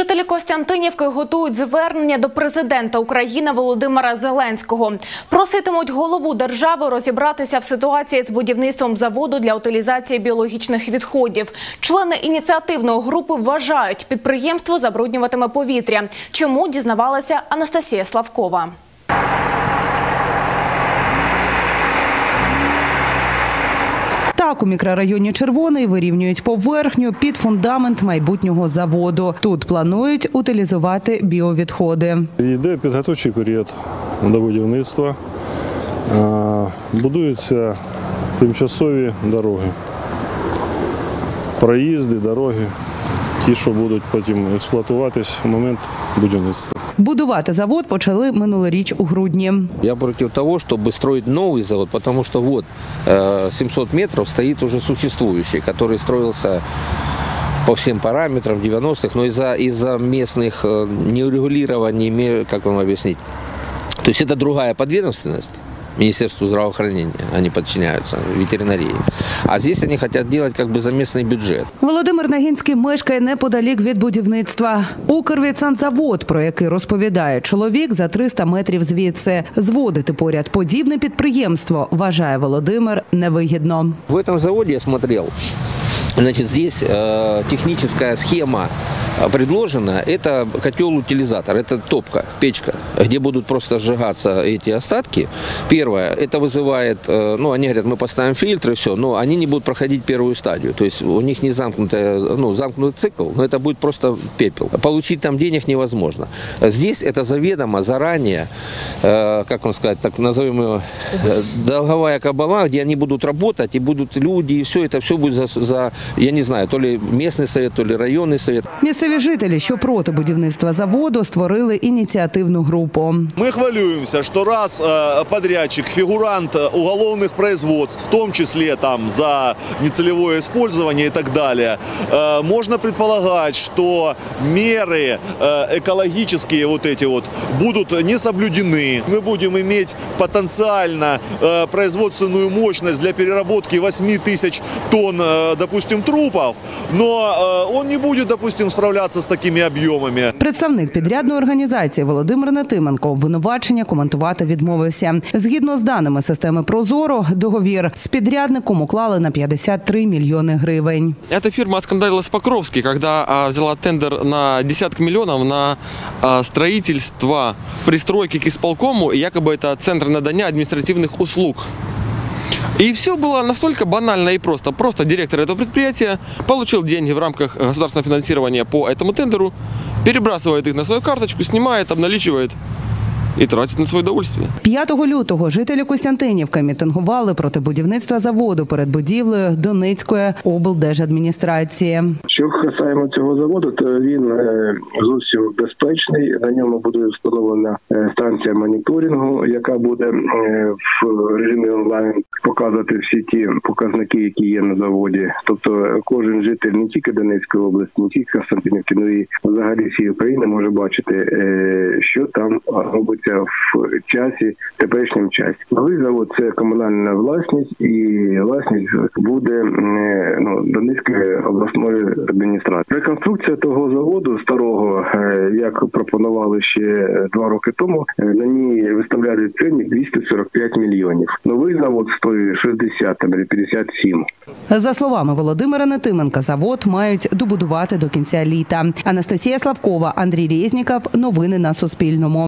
Жителі Костянтинівки готують звернення до президента України Володимира Зеленського. Проситимуть голову держави розібратися в ситуації з будівництвом заводу для утилізації біологічних відходів. Члени ініціативної групи вважають, підприємство забруднюватиме повітря. Чому дізнавалася Анастасія Славкова. Так, у мікрорайоні Червоний вирівнюють поверхню під фундамент майбутнього заводу. Тут планують утилізувати біовідходи. Йде підготовчий період до будівництва. Будуються тимчасові дороги, проїзди, дороги, ті, що будуть потім експлуатуватись в момент будівництва. Будувати завод почали минулоріч у грудні. Я против того, чтобы строить новый завод, потому что вот э, 700 метров стоит уже существующий, который строился по всем параметрам в 90-х, но из-за из местных э, неурегулирований, ме- как вам объяснить, то есть это другая подведомственность. Министерству здравоохранения, они подчиняются ветеринарии. А здесь они хотят делать как бы за местный бюджет. Володимир Нагінський мешкає неподалік від будівництва. Укрвідсанзавод, про який розповідає чоловік за 300 метрів звідси. Зводити поряд подібне підприємство, вважає Володимир, невигідно. В этом заводе я смотрел, значит, здесь э, техническая схема э, предложена. Это котел-утилизатор, это топка, печка, где будут просто сжигаться эти остатки. Первое, это вызывает, э, ну, они говорят, мы поставим фильтры, все, но они не будут проходить первую стадию. То есть у них не замкнутая, ну, замкнутый цикл, но это будет просто пепел. Получить там денег невозможно. Здесь это заведомо, заранее, э, как вам сказать, так назовем ее, э, долговая кабала, где они будут работать, и будут люди, и все, это все будет за, за, я не знаю, то ли местный совет, то ли районный совет. Місцеві жителі, що проти будівництва заводу, створили ініціативну групу. Мы хвалюемся, что раз э, подрядчик, фигурант э, уголовных производств, в том числе там за нецелевое использование и так далее, э, можно предполагать, что меры э, экологические вот эти вот будут не соблюдены. Мы будем иметь потенциально э, производственную мощность для переработки 8 тысяч тонн, э, допустим, трупов, но э, он не будет, допустим, справляться с такими объемами. Представник підрядної організації Володимир Натименко обвинувачення коментувати відмовився. Згідно з даними системи Прозоро, договір з підрядником уклали на 53 мільйони гривень. Эта фирма оскандалилась в Покровске, когда а, взяла тендер на десятки миллионов на а, строительство пристройки к исполкому, и якобы это центр надания административных услуг. И все было настолько банально и просто. Просто директор этого предприятия получил деньги в рамках государственного финансирования по этому тендеру, перебрасывает их на свою карточку, снимает, обналичивает и тратит на свое удовольствие. 5 лютого жителі Костянтинівки мітингували проти будівництва заводу перед будівлею Донецької облдержадміністрації. Що касаємо цього заводу, то він е, зовсім безпечний. На ньому буде встановлена е, станція моніторингу, яка буде е, в режимі онлайн показувати всі ті показники, які є на заводі. Тобто кожен житель не тільки Донецької області, не тільки Константинівки, ну і взагалі всієї України може бачити, що там робиться в часі, теперішньому часі. Новий завод це комунальна власність, і власність буде ну, Донецької обласної адміністрації. Реконструкція того заводу старого, е, як пропонували ще два роки тому, е, на ній виставляли ціні 245 мільйонів. Новий завод стоїть 60 там, або 57. За словами Володимира Натименка, завод мають добудувати до кінця літа. Анастасія Славкова, Андрій Резніков. Новини на Суспільному.